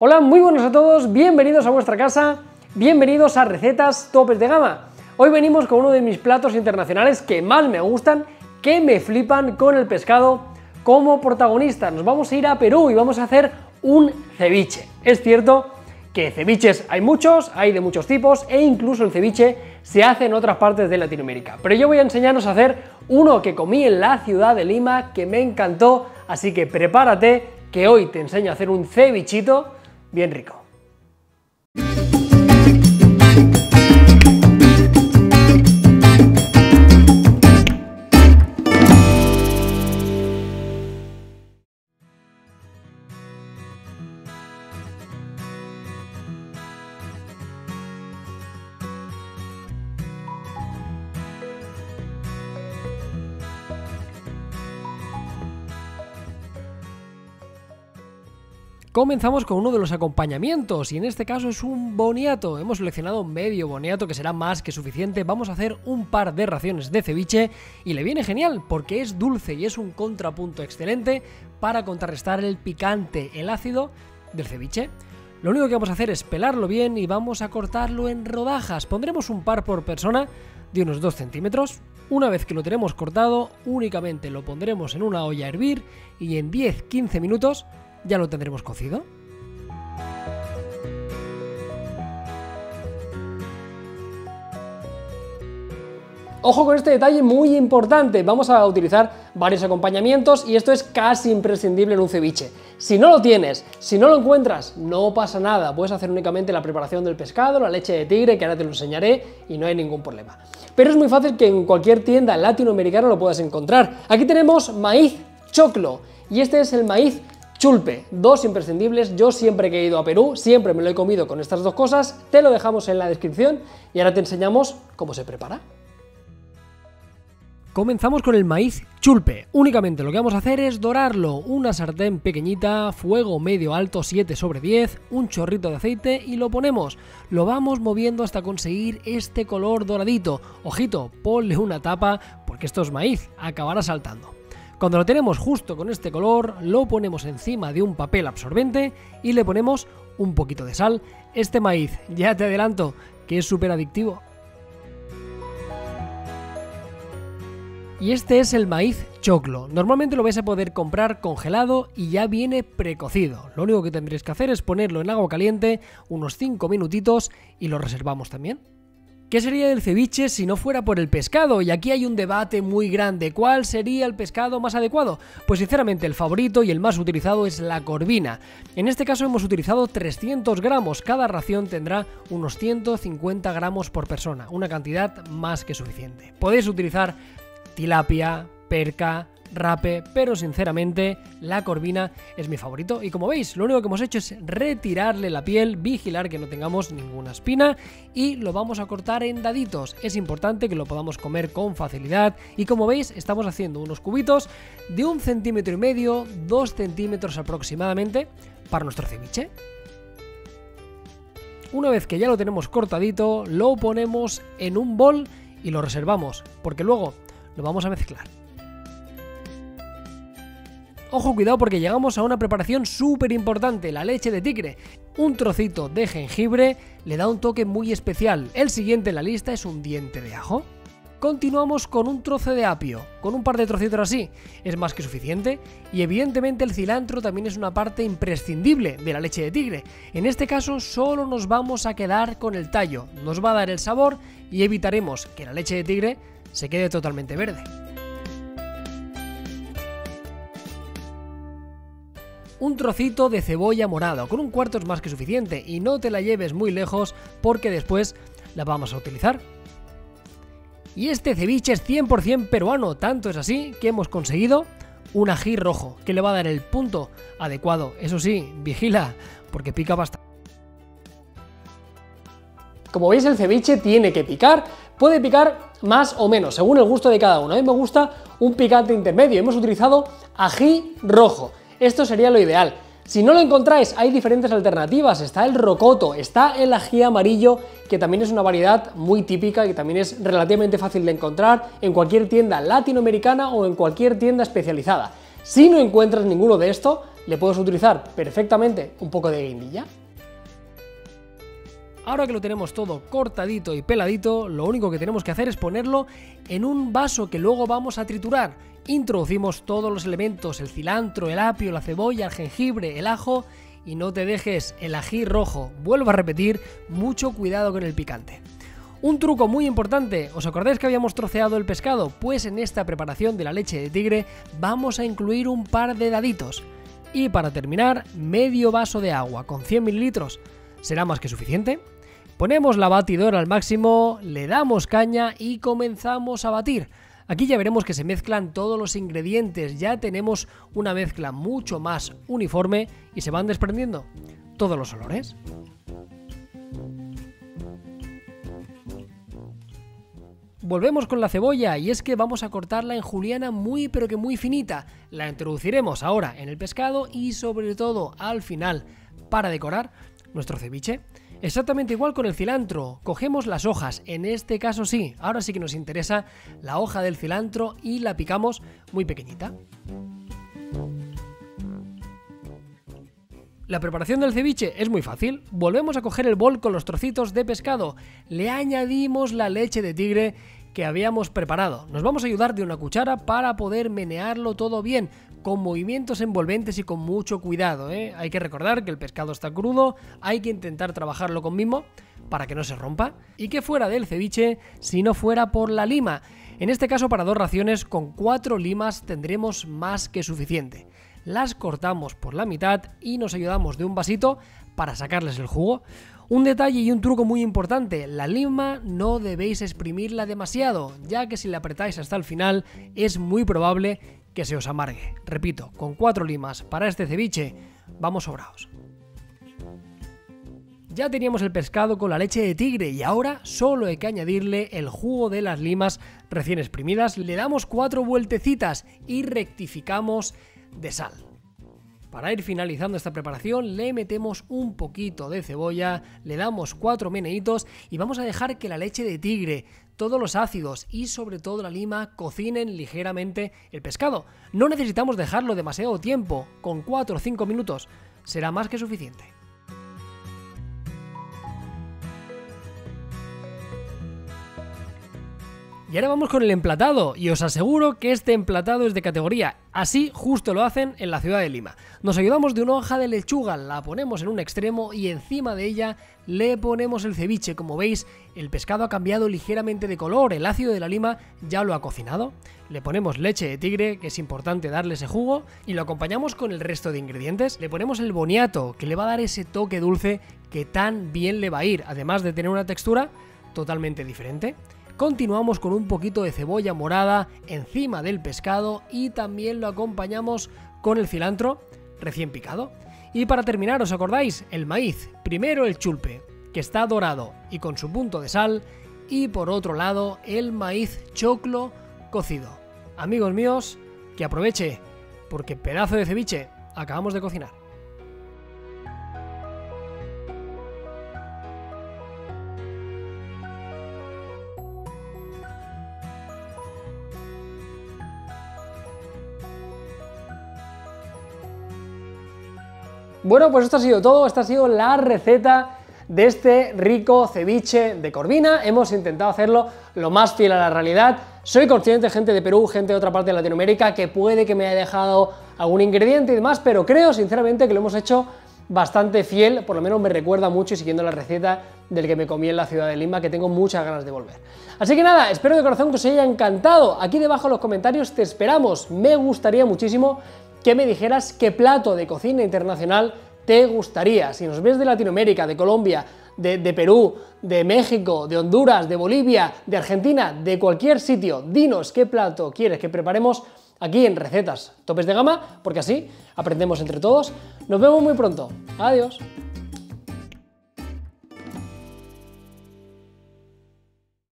Hola, muy buenos a todos, bienvenidos a vuestra casa, bienvenidos a Recetas Topes de Gama. Hoy venimos con uno de mis platos internacionales que más me gustan, que me flipan con el pescado como protagonista. Nos vamos a ir a Perú y vamos a hacer un ceviche. Es cierto que ceviches hay muchos, hay de muchos tipos e incluso el ceviche se hace en otras partes de Latinoamérica. Pero yo voy a enseñaros a hacer uno que comí en la ciudad de Lima que me encantó, así que prepárate que hoy te enseño a hacer un cevichito bien rico. Comenzamos con uno de los acompañamientos y en este caso es un boniato. Hemos seleccionado medio boniato que será más que suficiente. Vamos a hacer un par de raciones de ceviche y le viene genial porque es dulce y es un contrapunto excelente para contrarrestar el picante, el ácido del ceviche. Lo único que vamos a hacer es pelarlo bien y vamos a cortarlo en rodajas. Pondremos un par por persona de unos 2 centímetros. Una vez que lo tenemos cortado, únicamente lo pondremos en una olla a hervir y en 10-15 minutos ya lo tendremos cocido. Ojo con este detalle muy importante, vamos a utilizar varios acompañamientos y esto es casi imprescindible en un ceviche. Si no lo tienes, si no lo encuentras, no pasa nada, puedes hacer únicamente la preparación del pescado, la leche de tigre, que ahora te lo enseñaré y no hay ningún problema. Pero es muy fácil que en cualquier tienda latinoamericana lo puedas encontrar. Aquí tenemos maíz choclo y este es el maíz Chulpe, dos imprescindibles, yo siempre que he ido a Perú, siempre me lo he comido con estas dos cosas, te lo dejamos en la descripción y ahora te enseñamos cómo se prepara. Comenzamos con el maíz chulpe. Únicamente lo que vamos a hacer es dorarlo. Una sartén pequeñita, fuego medio alto 7 sobre 10, un chorrito de aceite y lo ponemos. Lo vamos moviendo hasta conseguir este color doradito. Ojito, ponle una tapa porque esto es maíz, acabará saltando. Cuando lo tenemos justo con este color, lo ponemos encima de un papel absorbente y le ponemos un poquito de sal. Este maíz, ya te adelanto, que es súper adictivo. Y este es el maíz choclo. Normalmente lo vais a poder comprar congelado y ya viene precocido. Lo único que tendréis que hacer es ponerlo en agua caliente unos 5 minutitos y lo reservamos también. ¿Qué sería el ceviche si no fuera por el pescado? Y aquí hay un debate muy grande. ¿Cuál sería el pescado más adecuado? Pues sinceramente el favorito y el más utilizado es la corvina. En este caso hemos utilizado 300 gramos. Cada ración tendrá unos 150 gramos por persona. Una cantidad más que suficiente. Podéis utilizar tilapia, perca, rape, pero sinceramente la corvina es mi favorito y como veis lo único que hemos hecho es retirarle la piel, vigilar que no tengamos ninguna espina y lo vamos a cortar en daditos. Es importante que lo podamos comer con facilidad y como veis estamos haciendo unos cubitos de un centímetro y medio, dos centímetros aproximadamente para nuestro ceviche. Una vez que ya lo tenemos cortadito, lo ponemos en un bol y lo reservamos, porque luego lo vamos a mezclar. Ojo, cuidado porque llegamos a una preparación súper importante, la leche de tigre. Un trocito de jengibre le da un toque muy especial. El siguiente en la lista es un diente de ajo. Continuamos con un trozo de apio, con un par de trocitos así, es más que suficiente, y evidentemente el cilantro también es una parte imprescindible de la leche de tigre. En este caso solo nos vamos a quedar con el tallo, nos va a dar el sabor y evitaremos que la leche de tigre se quede totalmente verde. Un trocito de cebolla morada, con un cuarto es más que suficiente y no te la lleves muy lejos porque después la vamos a utilizar. Y este ceviche es 100% peruano, tanto es así que hemos conseguido un ají rojo que le va a dar el punto adecuado. Eso sí, vigila, porque pica bastante. Como veis el ceviche tiene que picar, puede picar más o menos, según el gusto de cada uno. A mí me gusta un picante intermedio, hemos utilizado ají rojo. Esto sería lo ideal. Si no lo encontráis, hay diferentes alternativas. Está el rocoto, está el ají amarillo, que también es una variedad muy típica y también es relativamente fácil de encontrar en cualquier tienda latinoamericana o en cualquier tienda especializada. Si no encuentras ninguno de esto, le puedes utilizar perfectamente un poco de guindilla. Ahora que lo tenemos todo cortadito y peladito, lo único que tenemos que hacer es ponerlo en un vaso que luego vamos a triturar. Introducimos todos los elementos, el cilantro, el apio, la cebolla, el jengibre, el ajo y no te dejes el ají rojo. Vuelvo a repetir, mucho cuidado con el picante. Un truco muy importante, ¿os acordáis que habíamos troceado el pescado? Pues en esta preparación de la leche de tigre vamos a incluir un par de daditos. Y para terminar, medio vaso de agua con 100 mililitros. ¿Será más que suficiente? Ponemos la batidora al máximo, le damos caña y comenzamos a batir. Aquí ya veremos que se mezclan todos los ingredientes, ya tenemos una mezcla mucho más uniforme y se van desprendiendo todos los olores. Volvemos con la cebolla y es que vamos a cortarla en juliana muy pero que muy finita. La introduciremos ahora en el pescado y sobre todo al final para decorar nuestro ceviche. Exactamente igual con el cilantro, cogemos las hojas, en este caso sí, ahora sí que nos interesa la hoja del cilantro y la picamos muy pequeñita. La preparación del ceviche es muy fácil. Volvemos a coger el bol con los trocitos de pescado, le añadimos la leche de tigre que habíamos preparado. Nos vamos a ayudar de una cuchara para poder menearlo todo bien, con movimientos envolventes y con mucho cuidado. ¿eh? Hay que recordar que el pescado está crudo, hay que intentar trabajarlo con mimo para que no se rompa y que fuera del ceviche si no fuera por la lima. En este caso para dos raciones con cuatro limas tendremos más que suficiente. Las cortamos por la mitad y nos ayudamos de un vasito para sacarles el jugo. Un detalle y un truco muy importante, la lima no debéis exprimirla demasiado, ya que si la apretáis hasta el final es muy probable que se os amargue. Repito, con cuatro limas para este ceviche, vamos sobraos. Ya teníamos el pescado con la leche de tigre y ahora solo hay que añadirle el jugo de las limas recién exprimidas, le damos cuatro vueltecitas y rectificamos de sal. Para ir finalizando esta preparación le metemos un poquito de cebolla, le damos cuatro meneitos y vamos a dejar que la leche de tigre, todos los ácidos y sobre todo la lima cocinen ligeramente el pescado. No necesitamos dejarlo demasiado tiempo, con 4 o 5 minutos será más que suficiente. Y ahora vamos con el emplatado, y os aseguro que este emplatado es de categoría. Así justo lo hacen en la ciudad de Lima. Nos ayudamos de una hoja de lechuga, la ponemos en un extremo y encima de ella le ponemos el ceviche. Como veis, el pescado ha cambiado ligeramente de color, el ácido de la lima ya lo ha cocinado. Le ponemos leche de tigre, que es importante darle ese jugo, y lo acompañamos con el resto de ingredientes. Le ponemos el boniato, que le va a dar ese toque dulce que tan bien le va a ir, además de tener una textura totalmente diferente. Continuamos con un poquito de cebolla morada encima del pescado y también lo acompañamos con el cilantro recién picado. Y para terminar, ¿os acordáis? El maíz. Primero el chulpe, que está dorado y con su punto de sal. Y por otro lado, el maíz choclo cocido. Amigos míos, que aproveche, porque pedazo de ceviche acabamos de cocinar. Bueno, pues esto ha sido todo, esta ha sido la receta de este rico ceviche de corvina. Hemos intentado hacerlo lo más fiel a la realidad. Soy consciente, gente de Perú, gente de otra parte de Latinoamérica, que puede que me haya dejado algún ingrediente y demás, pero creo sinceramente que lo hemos hecho bastante fiel, por lo menos me recuerda mucho y siguiendo la receta del que me comí en la ciudad de Lima, que tengo muchas ganas de volver. Así que nada, espero de corazón que os haya encantado. Aquí debajo en los comentarios te esperamos. Me gustaría muchísimo que me dijeras qué plato de cocina internacional te gustaría. Si nos ves de Latinoamérica, de Colombia, de, de, Perú, de México, de Honduras, de Bolivia, de Argentina, de cualquier sitio, dinos qué plato quieres que preparemos aquí en Recetas Topes de Gama, porque así aprendemos entre todos. Nos vemos muy pronto. Adiós.